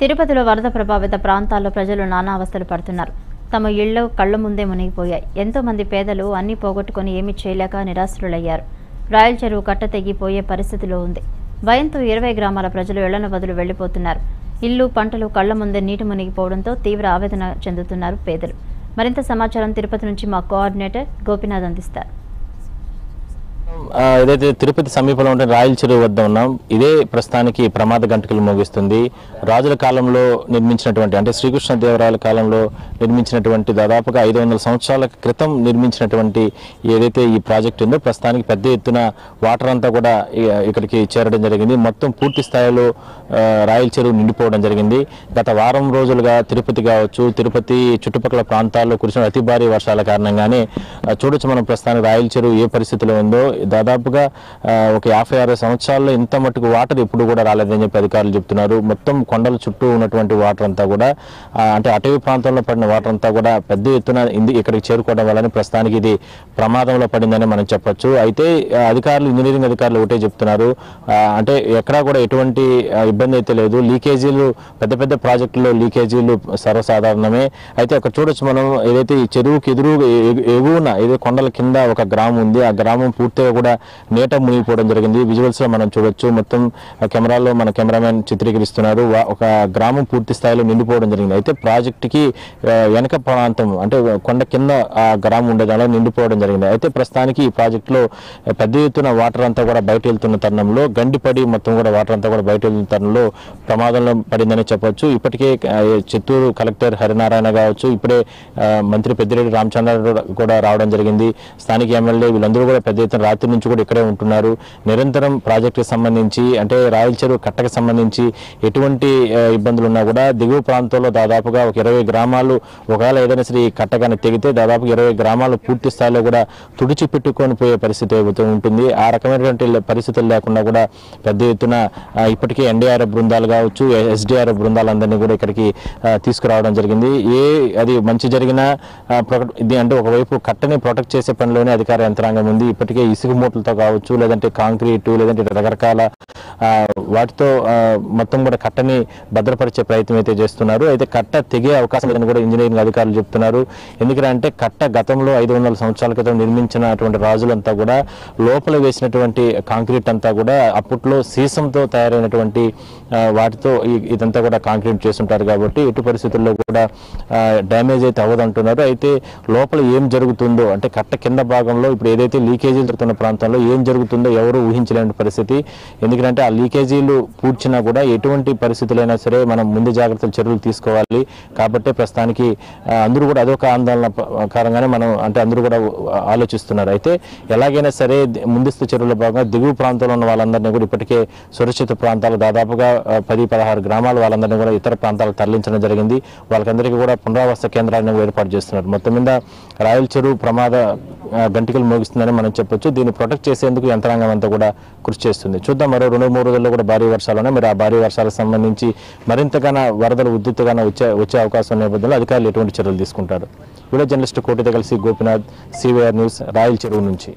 తిరుపతిలో వరద ప్రభావిత ప్రాంతాల్లో ప్రజలు నానా అవస్థలు పడుతున్నారు. తమ ఇళ్ళు కళ్ళ ముందే మునిగిపోయాయి. ఎంతో మంది పేదలు అన్నీ పోగొట్టుకొని ఏమీ చేయలేక నిరాశ్రులయ్యారు. రాయల చెరువు కట్ట తెగిపోయే పరిస్థితిలో ఉంది. భయంతో ఇరవై గ్రామాల ప్రజలు ఇళ్ళను వదులు వెళ్ళిపోతున్నారు ఇల్లు పంటలు కళ్ళ ముందే నీటి మునిగిపోవడంతో తీవ్ర ఆవేదన చెందుతున్నారు పేదలు. మరింత సమాచారం తిరుపతి నుంచి మా కోఆర్డినేటర్ గోపినాథ్ అందిస్తారు. ఏదైతే తిరుపతి సమీపంలో ఉంటే రాయల చెరువు వద్ద ఉన్నాం ఇదే ప్రస్తుతానికి ప్రమాద గంటకలు మోగిస్తుంది. రాజుల కాలంలో నిర్మించినటువంటి అంటే శ్రీకృష్ణదేవరాయల కాలంలో నిర్మించినటువంటి దాదాపుగా ఐదు వందల సంవత్సరాల క్రితం నిర్మించినటువంటి ఏదైతే ఈ ప్రాజెక్ట్ ఉందో ప్రస్తుతానికి పెద్ద ఎత్తున వాటర్ అంతా కూడా ఇక్కడికి చేరడం జరిగింది. మొత్తం పూర్తి స్థాయిలో రాయల చెరువు నిండిపోవడం జరిగింది. గత వారం రోజులుగా తిరుపతి కావచ్చు తిరుపతి చుట్టుపక్కల ప్రాంతాల్లో కురిసిన అతి భారీ వర్షాల కారణంగానే చూడొచ్చు మనం ప్రస్తుతానికి రాయల చెరువు ఏ పరిస్థితిలో ఉందో. దాదాపుగా ఒక యాభై అరవై సంవత్సరాల్లో ఇంత మటుకు వాటర్ ఎప్పుడు కూడా రాలేదని చెప్పి అధికారులు చెప్తున్నారు. మొత్తం కొండల చుట్టూ ఉన్నటువంటి వాటర్ అంతా కూడా అంటే అటవీ ప్రాంతంలో పడిన వాటర్ అంతా కూడా పెద్ద ఎత్తున ఇక్కడికి చేరుకోవడం వల్ల ప్రస్తుతానికి ఇది ప్రమాదంలో పడిందని మనం చెప్పొచ్చు. అయితే అధికారులు ఇంజనీరింగ్ అధికారులు ఒకటే చెప్తున్నారు. అంటే ఎక్కడా కూడా ఎటువంటి ఇబ్బంది అయితే లేదు. లీకేజీలు పెద్ద పెద్ద ప్రాజెక్టుల్లో లీకేజీలు సర్వసాధారణమే. అయితే అక్కడ చూడొచ్చు మనం ఏదైతే ఈ చెరువుకి ఎదురు ఎగు- ఎగువన ఏదో కొండల కింద ఒక గ్రామం ఉంది. ఆ గ్రామం పూర్తిగా కూడా నేట మునిగిపోవడం జరిగింది. విజువల్స్లో మనం చూడొచ్చు. మొత్తం కెమెరాలో మన కెమెరామెన్ చిత్రీకరిస్తున్నారు. ఒక గ్రామం పూర్తి స్థాయిలో నిండిపోవడం జరిగింది. అయితే ప్రాజెక్ట్కి వెనక ప్రాంతం అంటే కొండ కింద ఆ గ్రామం ఉండే నిండిపోవడం జరిగింది. అయితే ప్రస్తుతానికి ఈ ప్రాజెక్ట్లో పెద్ద ఎత్తున వాటర్ అంతా కూడా బయట వెళ్తున్న తరుణంలో గండిపడి మొత్తం కూడా వాటర్ అంతా కూడా బయట వెళ్తున్న తరుణంలో ప్రమాదంలో పడిందని చెప్పొచ్చు. ఇప్పటికే చిత్తూరు కలెక్టర్ హరినారాయణ కావచ్చు ఇప్పుడే మంత్రి పెద్దిరెడ్డి రామచంద్ర కూడా రావడం జరిగింది. స్థానిక ఎమ్మెల్యే వీళ్ళందరూ కూడా పెద్ద ఎత్తున రాత్రి నుంచి కూడా ఇక్కడే ఉంటున్నారు. నిరంతరం ప్రాజెక్టుకి సంబంధించి అంటే రాయల చెరువు కట్టకు సంబంధించి ఎటువంటి ఇబ్బందులు ఉన్నా కూడా దిగువ ప్రాంతంలో దాదాపుగా ఒక ఇరవై గ్రామాలు ఒకవేళ ఏదైనా సరే ఈ కట్ట కానీ తెగితే దాదాపు ఇరవై గ్రామాలు పూర్తి స్థాయిలో కూడా తుడిచి పెట్టుకొని పోయే పరిస్థితి ఉంటుంది. ఆ రకమైనటువంటి పరిస్థితులు లేకుండా కూడా పెద్ద ఎత్తున ఆ, ఇప్పటికే ఎన్డీఆర్ఎఫ్ బృందాలు కావచ్చు ఎస్డీఆర్ఎఫ్ బృందాలందరినీ కూడా ఇక్కడికి తీసుకురావడం జరిగింది. ఏ అది మంచి జరిగినా ప్రొటెక్ట్ ఇది అంటే ఒకవైపు కట్టని ప్రొటెక్ట్ చేసే పనిలోనే అధికార యంత్రాంగం ఉంది. ఇప్పటికే ఇసుక మూటలతో కావచ్చు లేదంటే కాంక్రీట్ లేదంటే రకరకాల వాటితో మొత్తం కూడా కట్టని భద్రపరిచే ప్రయత్నం అయితే చేస్తున్నారు. అయితే కట్ట తెగే అవకాశం లేదని కూడా ఇంజనీరింగ్ అధికారులు చెప్తున్నారు. ఎందుకంటే కట్ట గతంలో ఐదు వందల సంవత్సరాల క్రితం నిర్మించినటువంటి రాజులంతా కూడా లోపల వేసినటువంటి కాంక్రీట్ అంతా కూడా అప్పట్లో సీసంతో తయారైనటువంటి వాటితో ఇదంతా కూడా కాంక్రీట్ చేస్తుంటారు కాబట్టి ఎటు పరిస్థితుల్లో కూడా డ్యామేజ్ అయితే అవ్వదంటున్నారు. అయితే లోపల ఏం జరుగుతుందో అంటే కట్ట కింద భాగంలో ఇప్పుడు ఏదైతే లీకేజీలు జరుగుతున్న ప్రాంతంలో ఏం జరుగుతుందో ఎవరు ఊహించలేని పరిస్థితి. ఎందుకంటే ఆ లీకేజీలు పూడ్చినా కూడా ఎటువంటి పరిస్థితులైనా సరే మనం ముందు జాగ్రత్తలు చర్యలు తీసుకోవాలి. కాబట్టి ప్రస్తుతానికి అందరూ కూడా అదొక ఆందోళన కారణంగానే మనం అంటే అందరూ కూడా ఆలోచిస్తున్నారు. అయితే ఎలాగైనా సరే ముందస్తు చర్యల భాగంగా దిగువ ప్రాంతంలో ఉన్న వాళ్ళందరినీ కూడా ఇప్పటికే సురక్షిత ప్రాంతాలు దాదాపుగా పది పదహారు గ్రామాల వాళ్ళందరినీ కూడా ఇతర ప్రాంతాలకు తరలించడం జరిగింది. వాళ్ళకందరికీ కూడా పునరావాస కేంద్రాలను ఏర్పాటు చేస్తున్నారు. మొత్తం మీద రాయల చెరువు ప్రమాద గంటికలు మోగిస్తుందని మనం చెప్పొచ్చు. దీన్ని ప్రొటెక్ట్ చేసేందుకు యంత్రాంగం అంతా కూడా కృషి చేస్తుంది. చూద్దాం మరో రెండు మూడు రోజుల్లో కూడా భారీ వర్షాలు మరి ఆ భారీ వర్షాలకు సంబంధించి మరింతగానో వరదలు ఉద్ధృతగానే వచ్చే వచ్చే అవకాశం నేపథ్యంలో అధికారులు ఎటువంటి చర్యలు తీసుకుంటారు? వీడియో జర్నలిస్ట్ కోటితో కలిసి గోపినాథ్ సివిఆర్ న్యూస్ రాయల చెరువు నుంచి.